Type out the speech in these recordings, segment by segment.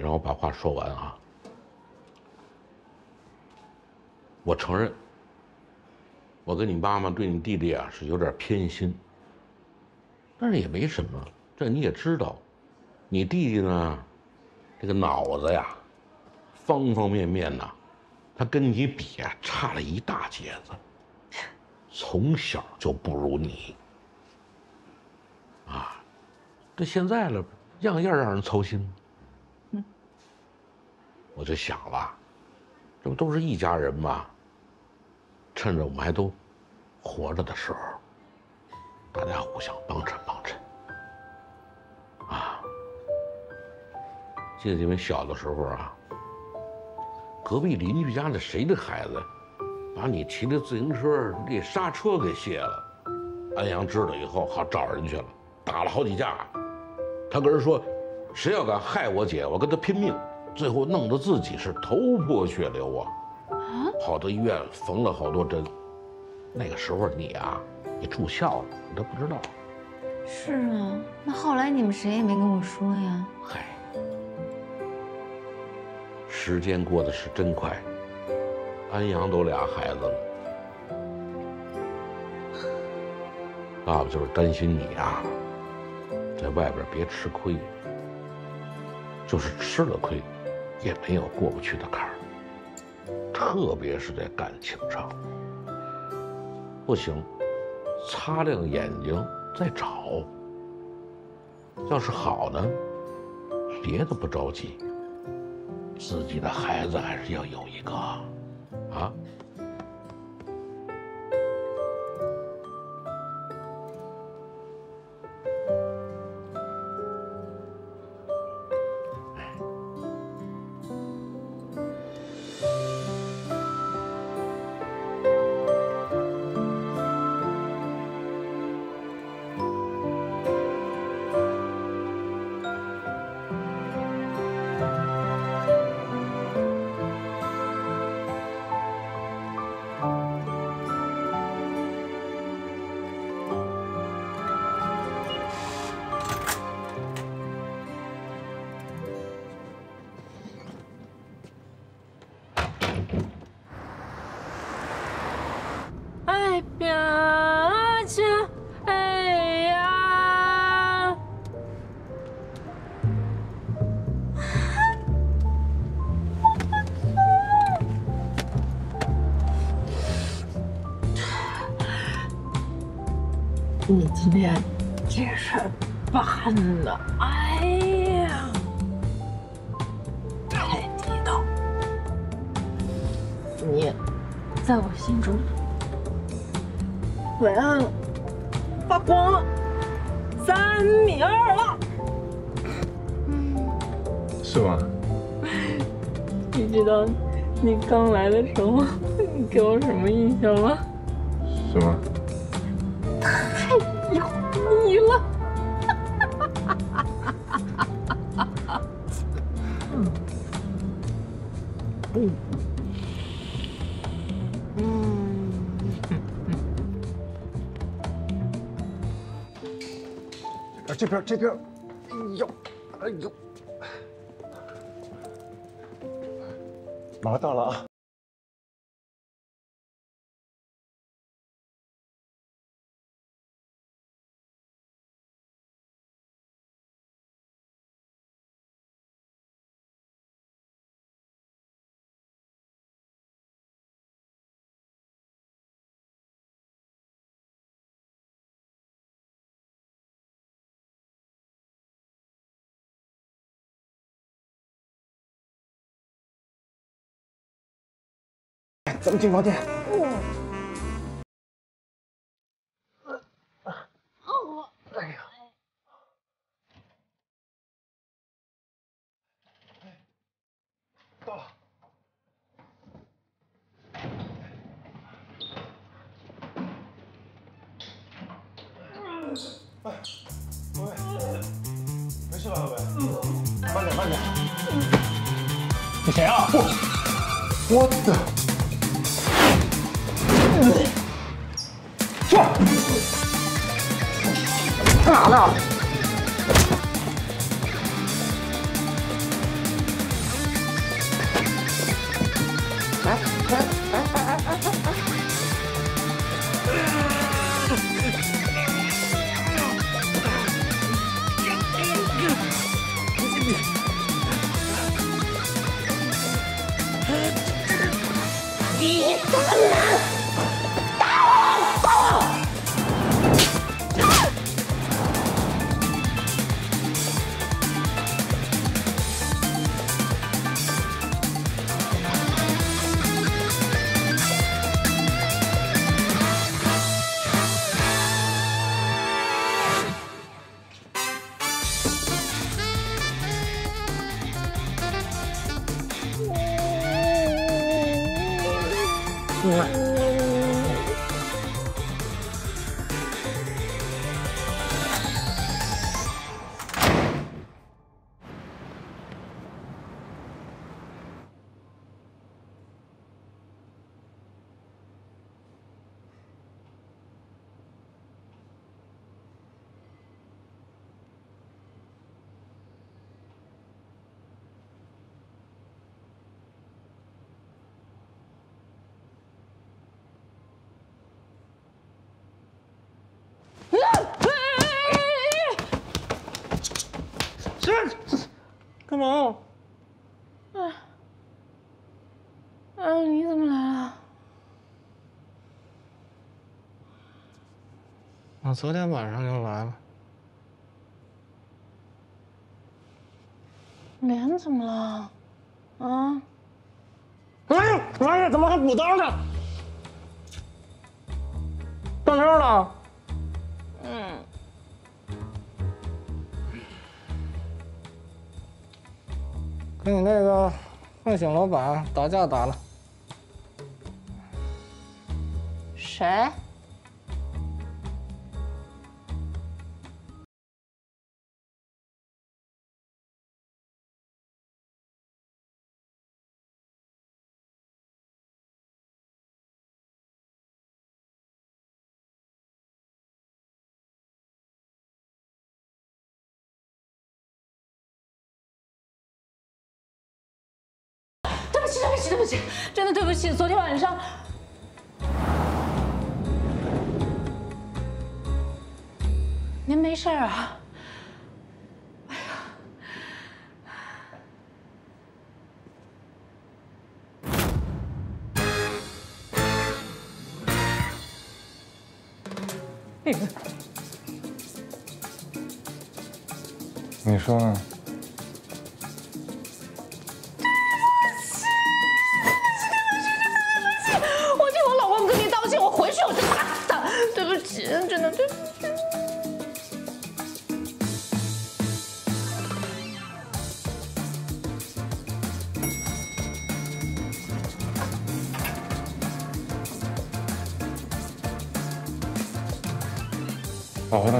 让我把话说完啊！我承认，我跟你妈妈对你弟弟啊是有点偏心，但是也没什么。这你也知道，你弟弟呢，这个脑子呀，方方面面呐，他跟你比啊差了一大截子，从小就不如你。啊，这现在了，样样让人操心。我就想了，这不都是一家人吗？趁着我们还都活着的时候，大家互相帮衬帮衬。啊，记得你们小的时候啊，隔壁邻居家的谁的孩子，把你骑的自行车那刹车给卸了，安阳知道以后，好找人去了。打了好几架，他跟人说：“谁要敢害我姐，我跟他拼命。”最后弄得自己是头破血流啊！啊！跑到医院缝了好多针。那个时候你啊，你住校了，你都不知道。是啊，那后来你们谁也没跟我说呀？嗨，时间过得是真快，安阳都俩孩子了，爸爸就是担心你啊。在外边别吃亏，就是吃了亏，也没有过不去的坎儿。特别是在感情上，不行，擦亮眼睛再找。要是好呢，别的不着急，自己的孩子还是要有一个，啊。今天精神板呢？哎呀，太地道！你在我心中亮发光，三米二了。是吗？你知道你刚来的时候你给我什么印象吗？这边，咱们进房间。哦，哎呀，到了。哎，喂，没事吧，喂？慢点，慢点。你谁啊？我，我的。干啥呢？萌。哎，嗯，你怎么来了？我昨天晚上就来了。脸怎么了？啊？哎，哎呀，怎么还补刀呢？断片了。嗯。跟你那个混血老板打架打了。谁？对不起，对不起，真的对不起。昨天晚上，您没事啊？哎呀你说呢？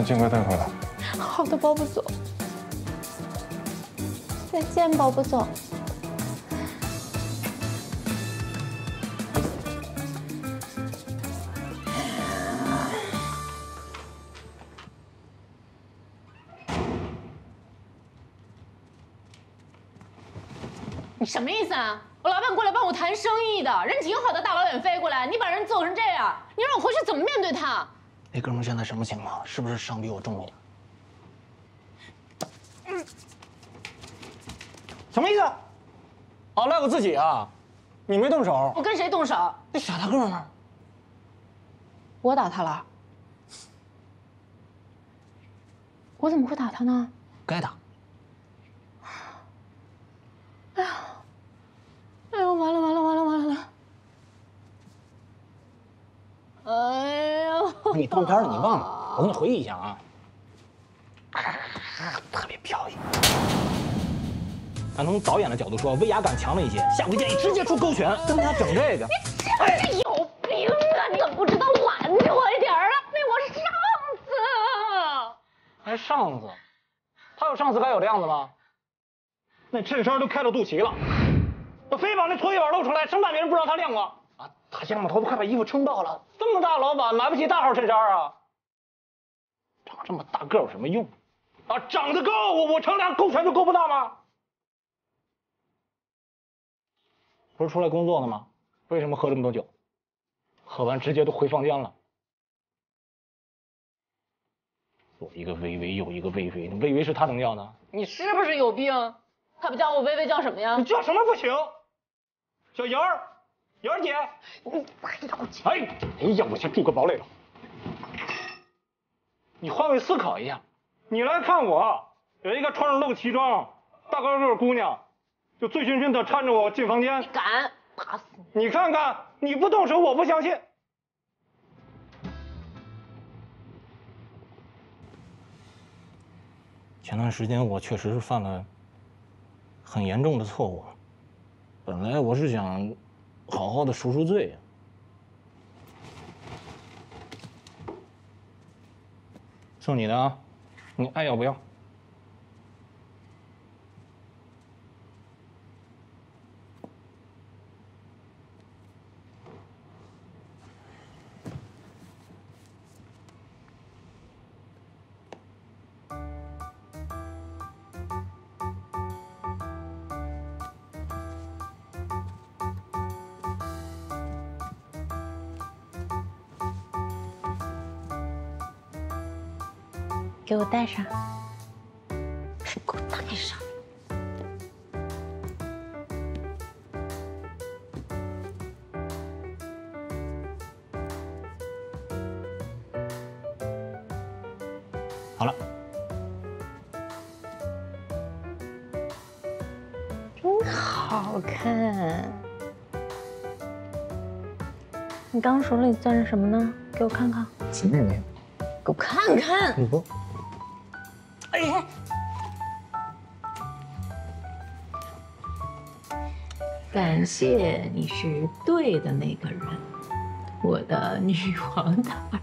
尽快带回来。好的，包不总。再见，包不总。你什么意思啊？我老板过来帮我谈生意的，人挺好的，大老远飞过来，你把人揍成这样，你让我回去怎么面对他？那哥们现在什么情况？是不是伤比我重一点？什么意思？啊，赖我自己啊！你没动手？我跟谁动手？那傻大个儿呢？我打他了。我怎么会打他呢？该打。哎呀，哎呦，完了完了完了完了！哎呦，你动片了，你忘了？我给你回忆一下啊。特别飘逸。咱从导演的角度说，威亚感强了一些。下回建议直接出勾拳，跟他整这个。你这是，有病啊！你怎么不知道拦着我一点儿啊？那我是上司。还上司？他有上司该有的样子吗？那衬衫都开到肚脐了，我非把那搓衣板露出来，生怕别人不知道他练过。啊，大肩膀头都快把衣服撑爆了。这么大老板买不起大号衬衫啊？长这么大个有什么用？啊，长得高，我我撑俩勾拳就够不到吗？不是出来工作的吗？为什么喝这么多酒？喝完直接都回房间了。左一个微微，右一个微微，微微是他能要的？你是不是有病？他不叫我微微叫什么呀你？叫什么不行？小妍儿，妍儿姐。你哎呦我去！哎，哎呀，我先住个堡垒了。你换位思考一下，你来看我，有一个穿着露脐装、大高个姑娘，就醉醺醺的搀着我进房间。你敢打死你！你看看，你不动手，我不相信。前段时间我确实是犯了很严重的错误，本来我是想好好的赎赎罪。送你的啊，你爱要不要？戴上，给我戴上。好了，真好看。你刚手里攥着什么呢？给我看看。什么也没。给我看看。不。哎呀！感谢你是对的那个人，我的女王大人。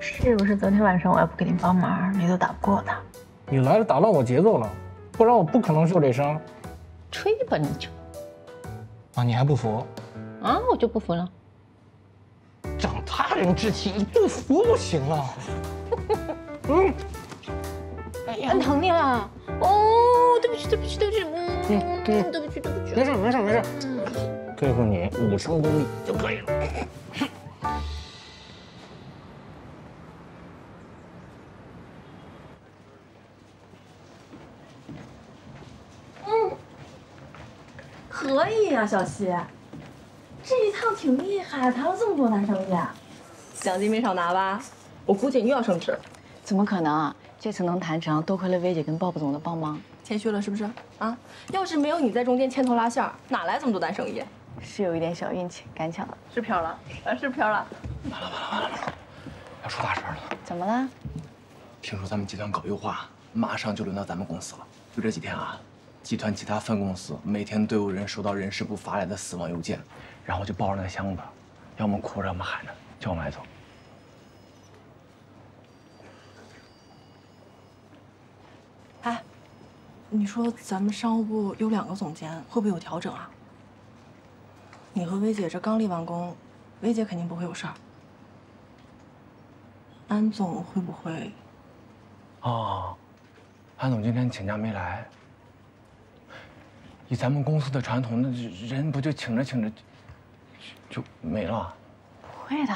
是不是昨天晚上我要不给你帮忙，你都打不过他？你来了，打乱我节奏了，不然我不可能受这伤。吹吧你就！啊，你还不服？啊，我就不服了。长他人志气，你不服不行啊！嗯，哎呀，疼你了？哦，对不起，对不起，对不起，嗯嗯，对不起，对不起。没事，没事，没事。对付你五成功力就可以了。可以呀、小西，这一趟挺厉害，谈了这么多单生意，啊奖金没少拿吧？我估计你又要升职，怎么可能啊？这次能谈成，多亏了薇姐跟鲍勃总的帮忙，谦虚了是不是？啊，要是没有你在中间牵头拉线儿，哪来这么多单生意？是有一点小运气，赶巧了。是飘了，啊，是飘了完了完了完了。要出大事了！怎么了？听说咱们集团搞优化，马上就轮到咱们公司了。就这几天啊，集团其他分公司每天都有人收到人事部发来的死亡邮件，然后就抱着那个箱子，要么哭着，要么喊着，叫我们来走。哎，你说咱们商务部有两个总监，会不会有调整啊？你和薇姐这刚立完功，薇姐肯定不会有事儿。安总会不会？哦，安总今天请假没来。以咱们公司的传统，那人不就请着请着就就没了？不会的，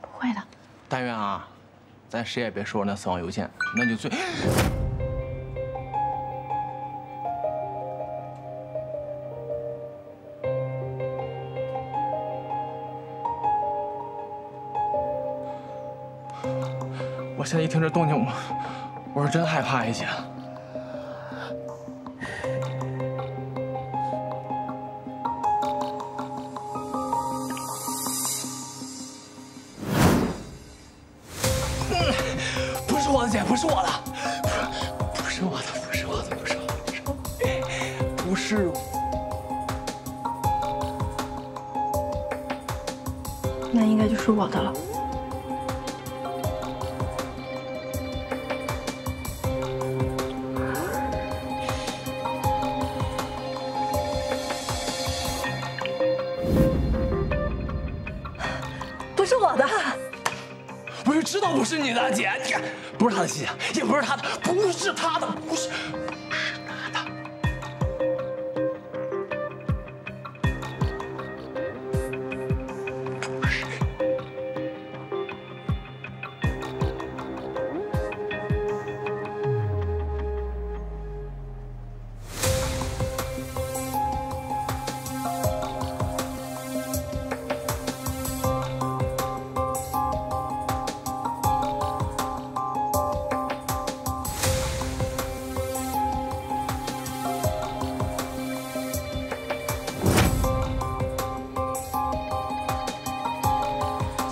不会的。但愿啊，咱谁也别收那死亡邮件，那就最。我现在一听这动静，我我是真害怕一些。不是我的姐，不是，不是我的，不是我的，不是我的，不是我的，不是我。那应该就是我的了。不是他的戏，也不是他的，不是他的，不是，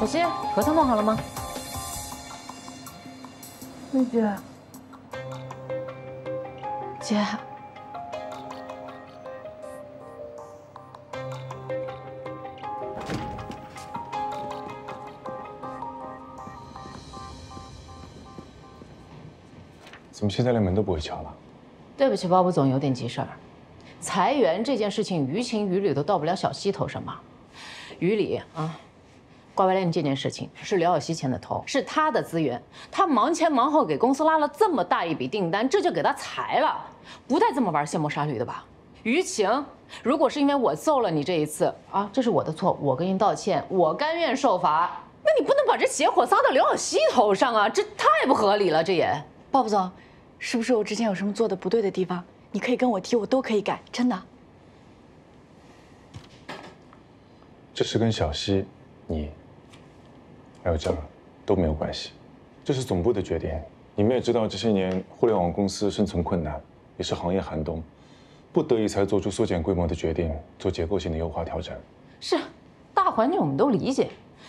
小西，核桃弄好了吗？薇姐，姐，怎么现在连门都不会敲了？对不起，鲍勃总，有点急事儿。裁员这件事情，于情于理都到不了小西头上吧。于理啊，挂外链这件事情是刘晓西牵的头，是他的资源，他忙前忙后给公司拉了这么大一笔订单，这就给他裁了，不带这么玩卸磨杀驴的吧？于情，如果是因为我揍了你这一次啊，这是我的错，我跟您道歉，我甘愿受罚。那你不能把这邪火撒到刘晓西头上啊，这太不合理了，这也。鲍勃总，是不是我之前有什么做的不对的地方？你可以跟我提，我都可以改，真的。这是跟小西、你还有张都没有关系，这是总部的决定。你们也知道，这些年互联网公司生存困难，也是行业寒冬，不得已才做出缩减规模的决定，做结构性的优化调整。是，大环境我们都理解。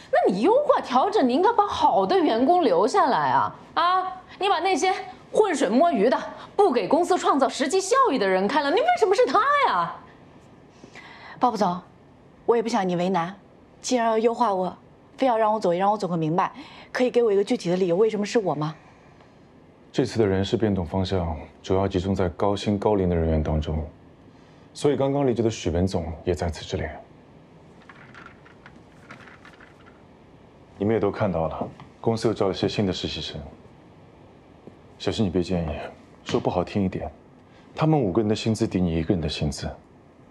那你优化调整，你应该把好的员工留下来啊啊！你把那些浑水摸鱼的、不给公司创造实际效益的人开了，你为什么是他呀？鲍副总，我也不想你为难。既然要优化我，非要让我走，也让我走个明白。可以给我一个具体的理由，为什么是我吗？这次的人事变动方向主要集中在高薪高龄的人员当中，所以刚刚离职的许文总也在此之列。你们也都看到了，公司又招了些新的实习生。小新，你别介意，说不好听一点，他们五个人的薪资抵你一个人的薪资，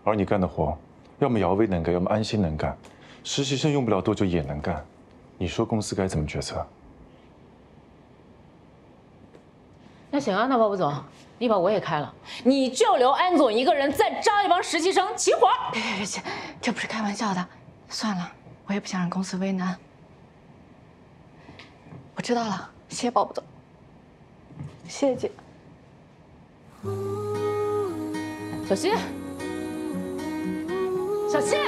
而你干的活，要么姚薇能干，要么安心能干，实习生用不了多久也能干，你说公司该怎么决策？那行啊，那鲍副总，你把我也开了，你就留安总一个人，再招一帮实习生齐活。别别别，这这不是开玩笑的，算了，我也不想让公司为难。我知道了，谢谢鲍副总，谢谢姐。小心，小新，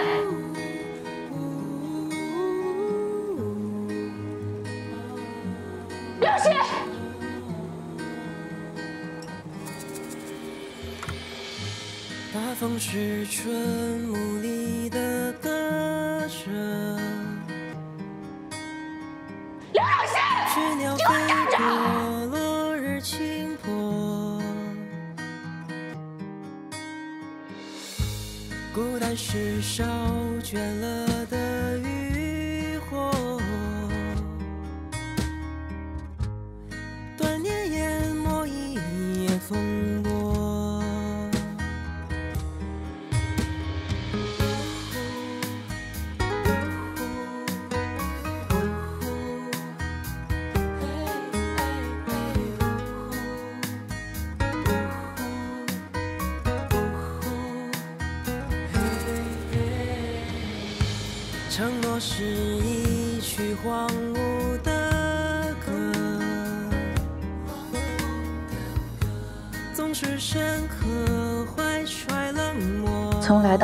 刘希，大风是春雾里的歌声，刘小新，雀鸟飞过，落日轻薄。孤单是烧倦了的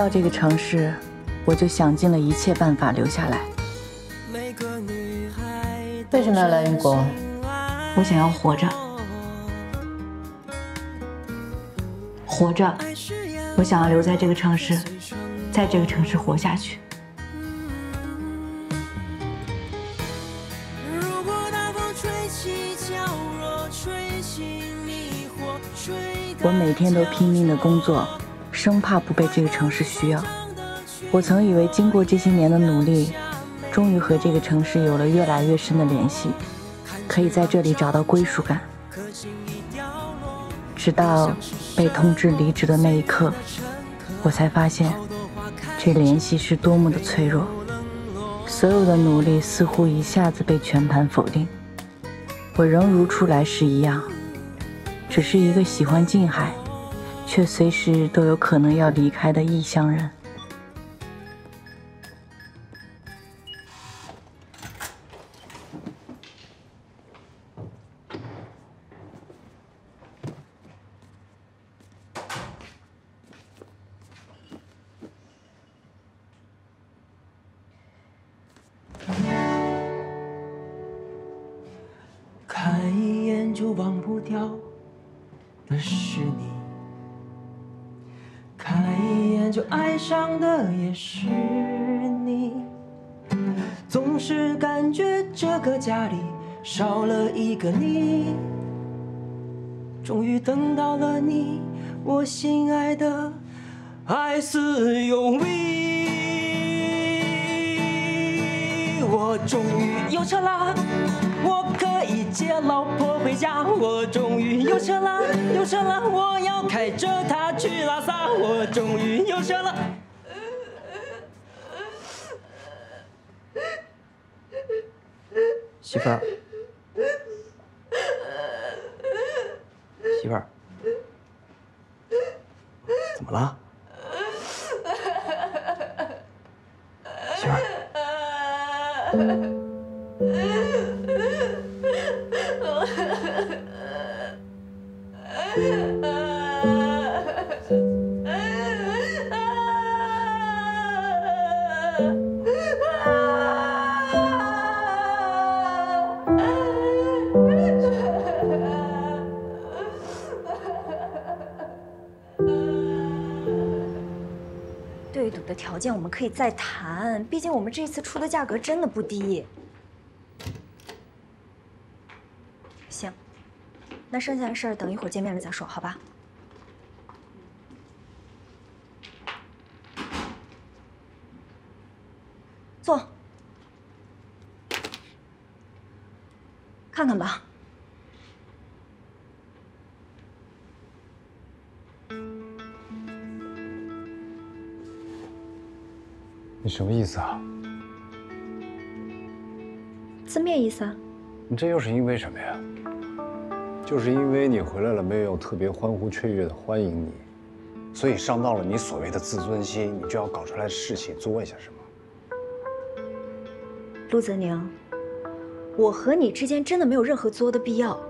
到这个城市，我就想尽了一切办法留下来。为什么要来英国？我想要活着，活着。我想要留在这个城市，在这个城市活下去。如果大风吹起娇弱，吹起迷惑，吹我每天都拼命的工作，生怕不被这个城市需要。我曾以为经过这些年的努力，终于和这个城市有了越来越深的联系，可以在这里找到归属感。直到被通知离职的那一刻，我才发现这联系是多么的脆弱。所有的努力似乎一下子被全盘否定。我仍如初来时一样，只是一个喜欢近海，却随时都有可能要离开的异乡人。的也是你。总是感觉这个家里少了一个你，终于等到了你，我心爱的爱似永离。我终于有车啦，我可以接老婆回家。我终于有车啦，有车啦，我要开着它去拉萨。我终于有车了。媳妇儿，媳妇儿，怎么了？媳妇儿。的条件我们可以再谈，毕竟我们这次出的价格真的不低。行，那剩下的事儿等一会儿见面了再说，好吧？坐，看看吧。什么意思啊？字面意思啊。你这又是因为什么呀？就是因为你回来了，没有特别欢呼雀跃的欢迎你，所以伤到了你所谓的自尊心，你就要搞出来事情作一下，是吗？陆泽宁，我和你之间真的没有任何作的必要。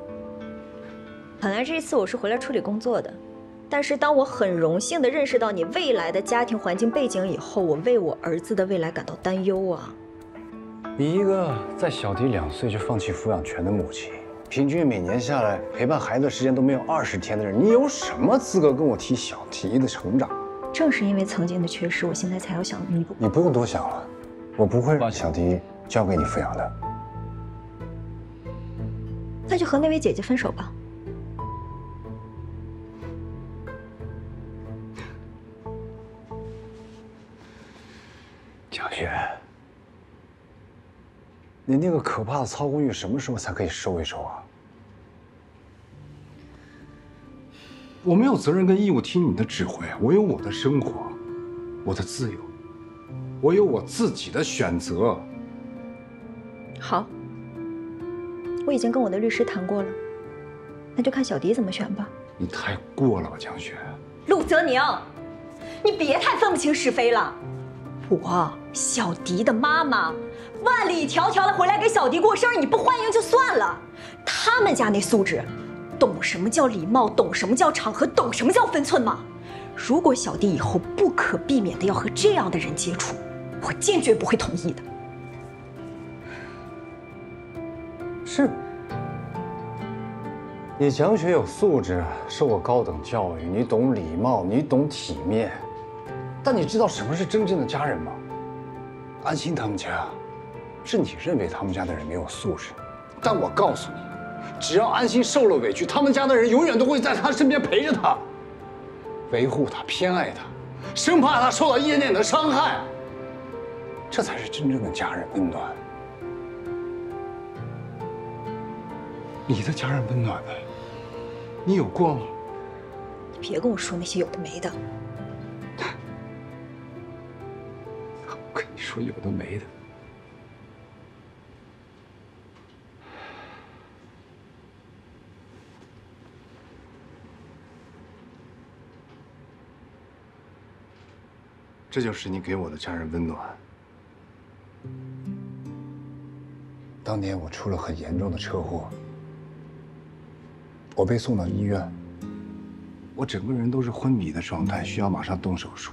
本来这一次我是回来处理工作的，但是当我很荣幸的认识到你未来的家庭环境背景以后，我为我儿子的未来感到担忧啊。你一个在小迪两岁就放弃抚养权的母亲，平均每年下来陪伴孩子的时间都没有二十天的人，你有什么资格跟我提小迪的成长？正是因为曾经的缺失，我现在才要想弥补。你不用多想了，我不会把小迪交给你抚养的。那就和那位姐姐分手吧。你那个可怕的操控欲什么时候才可以收一收啊？我没有责任跟义务听你的指挥，我有我的生活，我的自由，我有我自己的选择。好，我已经跟我的律师谈过了，那就看小迪怎么选吧。你太过了吧，江雪。陆泽宁，你别太分不清是非了。我小迪的妈妈，万里迢迢的回来给小弟过生日，你不欢迎就算了。他们家那素质，懂什么叫礼貌，懂什么叫场合，懂什么叫分寸吗？如果小弟以后不可避免的要和这样的人接触，我坚决不会同意的。是，你蒋雪有素质，受过高等教育，你懂礼貌，你懂体面，但你知道什么是真正的家人吗？安心他们家，是你认为他们家的人没有素质，但我告诉你，只要安心受了委屈，他们家的人永远都会在他身边陪着他，维护他，偏爱他，生怕他受到一点点的伤害，这才是真正的家人温暖。你的家人温暖呢？你有过吗？你别跟我说那些有的没的。我跟你说有的没的。这就是你给我的家人温暖。当年我出了很严重的车祸，我被送到医院，我整个人都是昏迷的状态，需要马上动手术。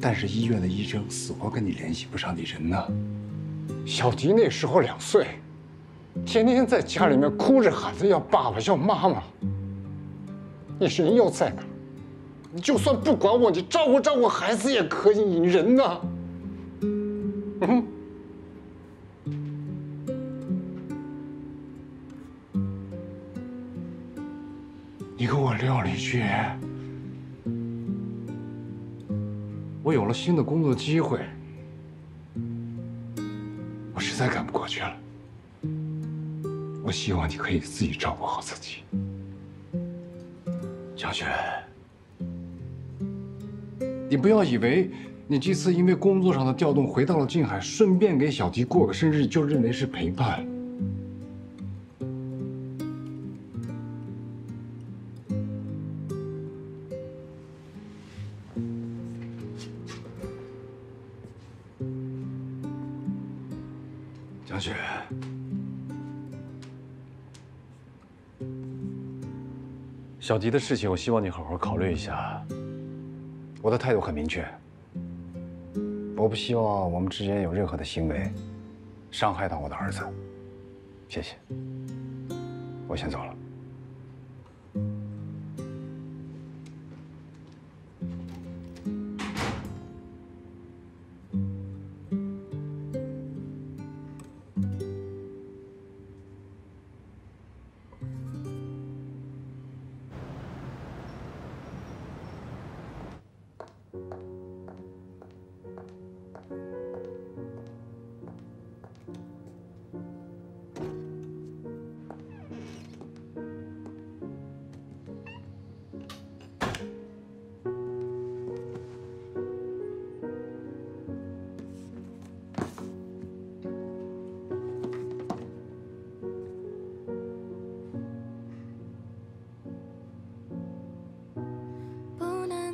但是医院的医生死活跟你联系不上你人呢。小迪那时候两岁，天天在家里面哭着喊着要爸爸要妈妈。你人又在哪？你就算不管我，你照顾照顾孩子也可以。你人呢？嗯。你给我撂里去！我有了新的工作机会，我实在赶不过去了。我希望你可以自己照顾好自己。蒋雪，你不要以为你这次因为工作上的调动回到了静海顺便给小迪过个生日就认为是陪伴。江雪小迪的事情我希望你好好考虑一下。我的态度很明确，我不希望我们之间有任何的行为伤害到我的儿子。谢谢，我先走了。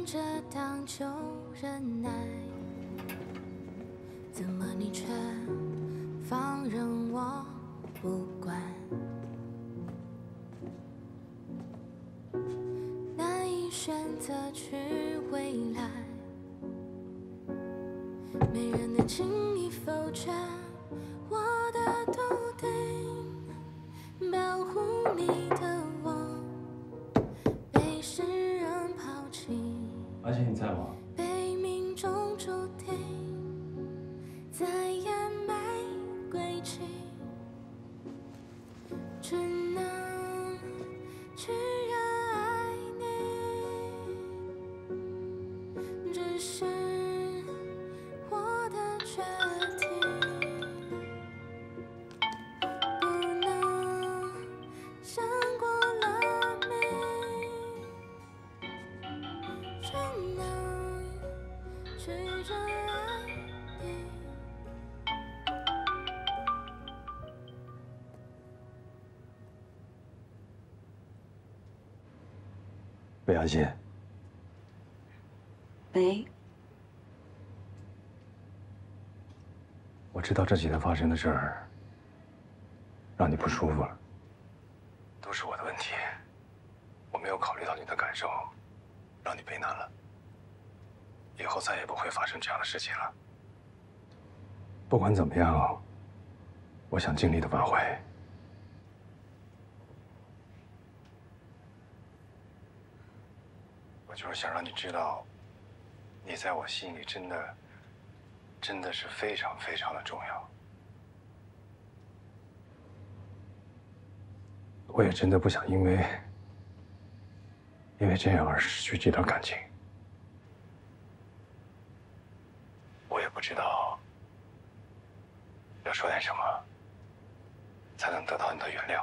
不能这当就忍耐，怎么你却放任我不管？难以选择去未来，没人能热爱你。魏安心，喂，我知道这几天发生的事儿让你不舒服了，都是我的问题，我没有考虑到你的感受，让你为难了。以后再也不会发生这样的事情了。不管怎么样，我想尽力的挽回。我就是想让你知道，你在我心里真的，真的是非常非常的重要。我也真的不想因为，因为这样而失去这段感情。我也不知道要说点什么，才能得到你的原谅。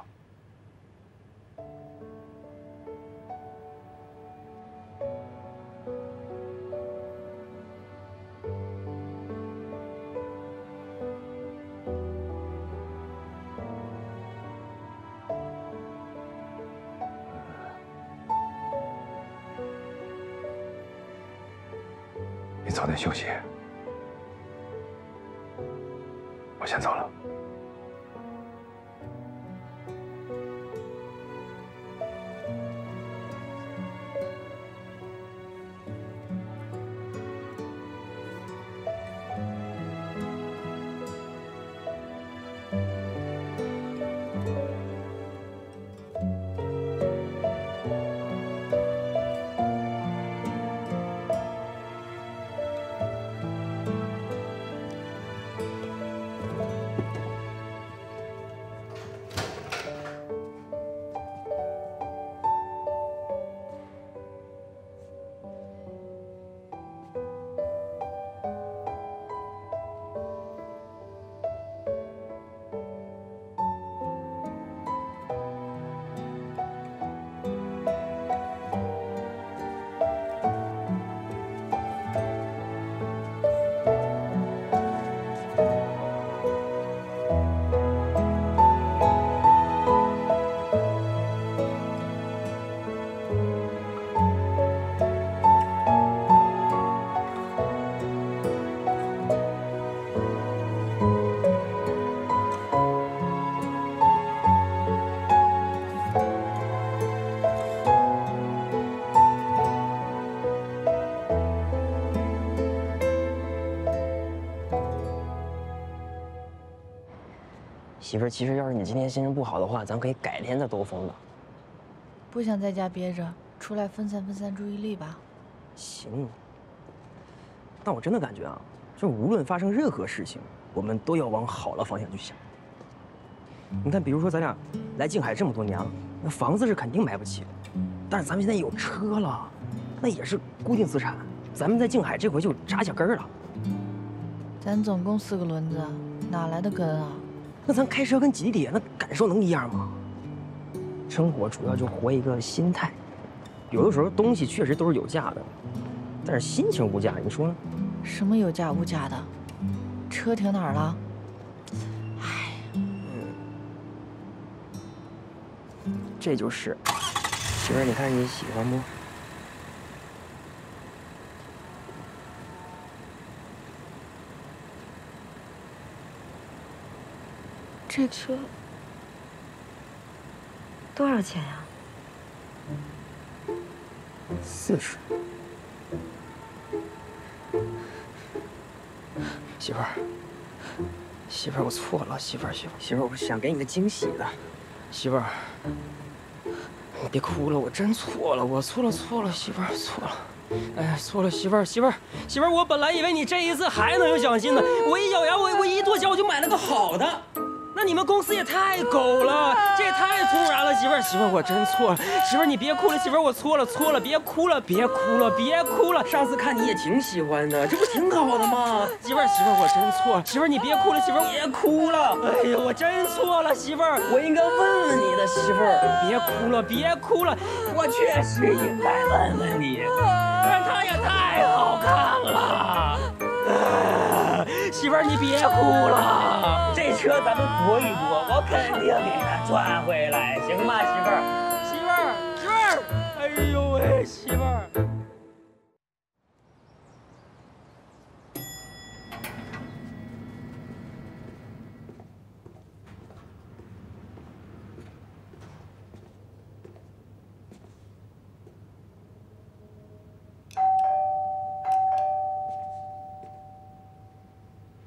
你早点休息，媳妇儿，其实要是你今天心情不好的话，咱可以改天再兜风的。不想在家憋着，出来分散分散注意力吧。行。但我真的感觉啊，就无论发生任何事情，我们都要往好了方向去想。你看，比如说咱俩来静海这么多年了，那房子是肯定买不起的，但是咱们现在有车了，那也是固定资产。咱们在静海这回就扎下根儿了。咱总共四个轮子，哪来的根啊？那咱开车跟挤地铁，那感受能一样吗？生活主要就活一个心态，有的时候东西确实都是有价的，但是心情无价，你说呢？什么有价无价的？车停哪儿了？哎这就是，媳妇儿，你看你喜欢不？这车多少钱呀？四十。媳妇儿，媳妇儿，我错了，媳妇儿，媳妇儿，媳妇儿，我想给你个惊喜的，媳妇儿，你别哭了，我真错了，我错了，错了，媳妇儿，错了。哎，错了，媳妇儿，媳妇儿，媳妇儿，我本来以为你这一次还能有奖金呢，我一咬牙，我我一跺脚，我就买了个好的。那你们公司也太狗了，这也太突然了，媳妇儿，媳妇儿，我真错了，媳妇儿你别哭了，媳妇儿我错了错了，别哭了，别哭了，别哭了。上次看你也挺喜欢的，这不挺好的吗？媳妇儿，媳妇儿我真错了，媳妇儿你别哭了，媳妇儿别哭了，哎呀，我真错了，媳妇儿，我应该问问你的，媳妇儿，别哭了，别哭了，我确实应该问问你，但他也太好媳妇儿，你别哭了，这车咱们搏一搏，我肯定给它赚回来，行吗，媳妇儿？媳妇儿，媳妇儿，哎呦喂，媳妇儿。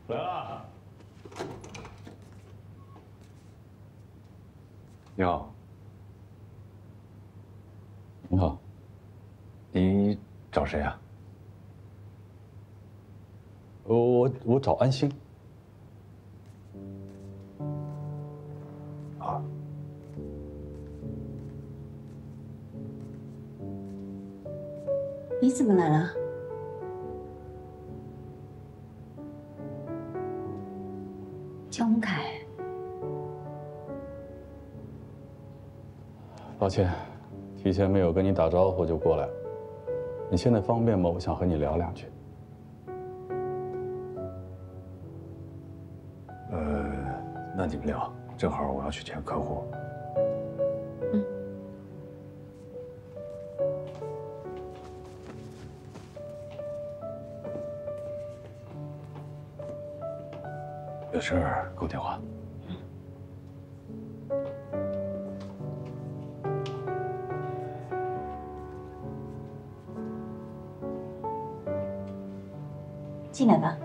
来了。你好，你好，你找谁啊？我我我找安心。啊，你怎么来了？江凯，抱歉，提前没有跟你打招呼就过来了。你现在方便吗？我想和你聊两句。呃，那你们聊，正好我要去见客户。有事儿给我电话。进来吧。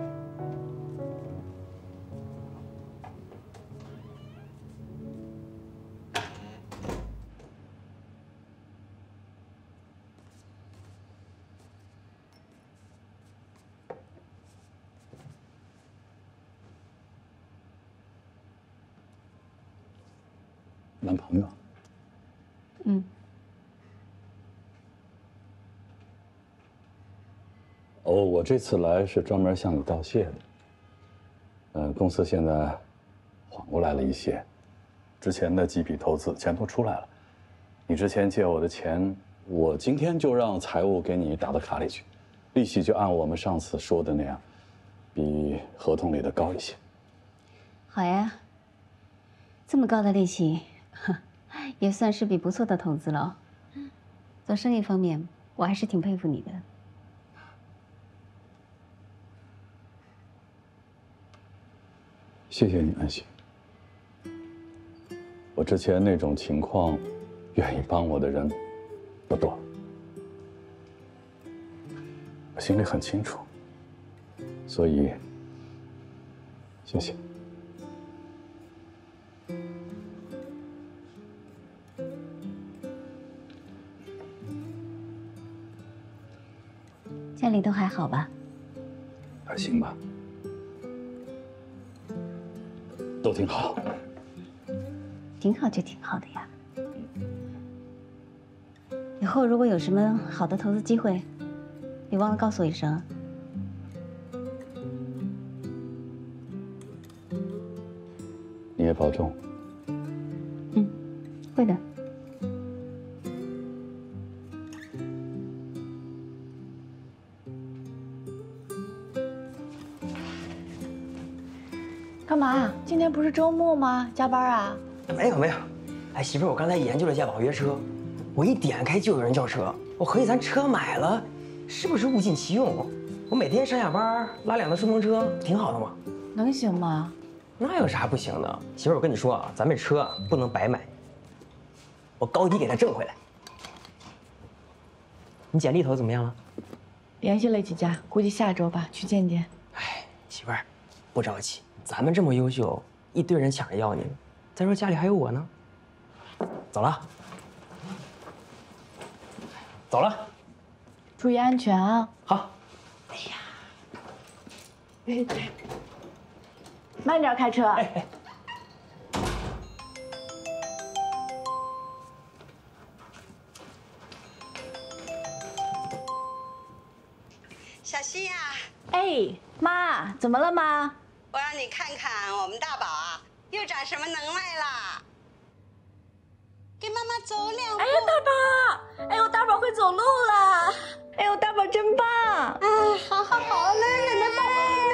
我这次来是专门向你道谢的。呃，公司现在缓过来了一些，之前的几笔投资钱都出来了。你之前借我的钱，我今天就让财务给你打到卡里去，利息就按我们上次说的那样，比合同里的高一些。好呀，这么高的利息，也算是笔不错的投资了。做生意方面，我还是挺佩服你的。谢谢你安心。我之前那种情况愿意帮我的人不多我心里很清楚所以谢谢。家里都还好吧？还行吧。都挺好。挺好就挺好的呀。以后如果有什么好的投资机会，别忘了告诉我一声。你也保重。周末吗？加班啊？没有没有，哎，媳妇儿，我刚才研究了一下网约车，我一点开就有人叫车，我合计咱车买了，是不是物尽其用？我每天上下班拉两辆顺风车，挺好的嘛。能行吗？那有啥不行的？媳妇儿，我跟你说啊，咱这车啊不能白买，我高低给他挣回来。你简历投怎么样了？联系了几家，估计下周吧，去见见。哎媳妇儿，不着急，咱们这么优秀，一堆人抢着要你。再说家里还有我呢。走了，走了。注意安全啊！好。哎呀，慢点开车。哎小溪呀、哎，妈，怎么了妈？我让你看看我们大宝啊，又长什么能耐啦！给妈妈走两步。哎呀，大宝，哎呦，大宝会走路了。哎呦，大宝真棒！啊，好好好，来奶奶抱，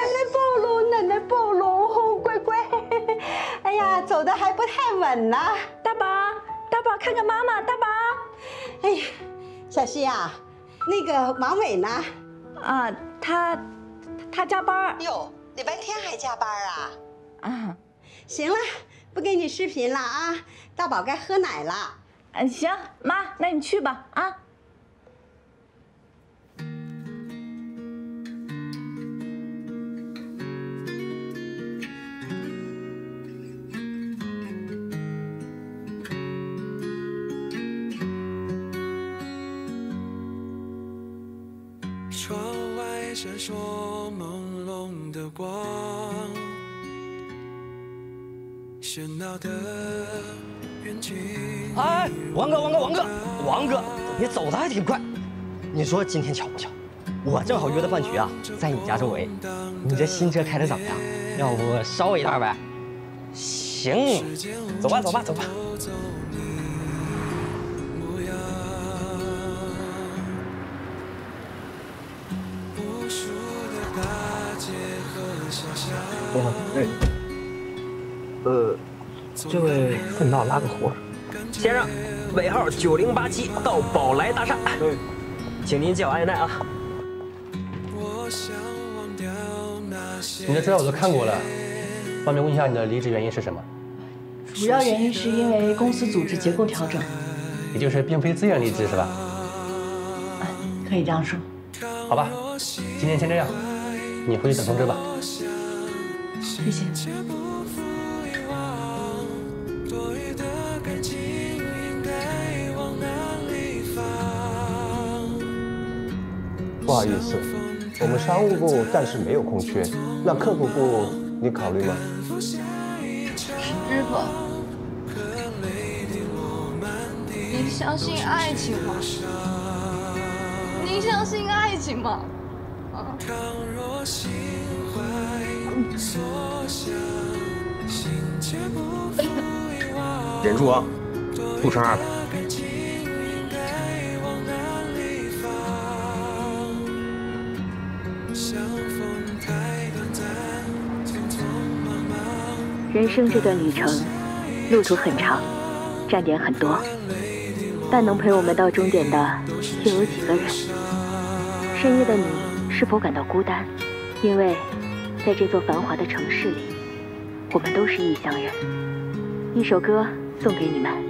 奶奶抱喽，奶奶抱喽，乖乖。哎呀，走的还不太稳呢。大宝，大宝，看看妈妈，大宝。哎呀，小溪啊、那个王伟呢？啊，他他加班。哟，礼拜天还加班啊？啊，行了，不给你视频了啊，大宝该喝奶了。嗯，行，妈，那你去吧啊。哎，王哥，王哥，王哥，王哥，你走的还挺快。你说今天巧不巧？我正好约的饭局啊，在你家周围。你这新车开的怎么样？要不捎我一趟呗？行，走吧，走吧，走吧。无数的大街和小巷。你好，哎，呃，这位顺道拉个活，先生，尾号九零八七到宝来大厦，请您叫我安耐啊。你的资料我都看过了，方便问一下你的离职原因是什么？主要原因是因为公司组织结构调整，也就是并非自愿离职是吧？可以这样说。好吧，今天先这样，你回去等通知吧。谢谢。不好意思，我们商务部暂时没有空缺，那客服部你考虑吗？师傅，您相信爱情吗？您相信爱情吗？啊！忍住啊，不成二百。人生这段旅程，路途很长，站点很多，但能陪我们到终点的又有几个人？深夜的你是否感到孤单？因为，在这座繁华的城市里，我们都是异乡人。一首歌送给你们。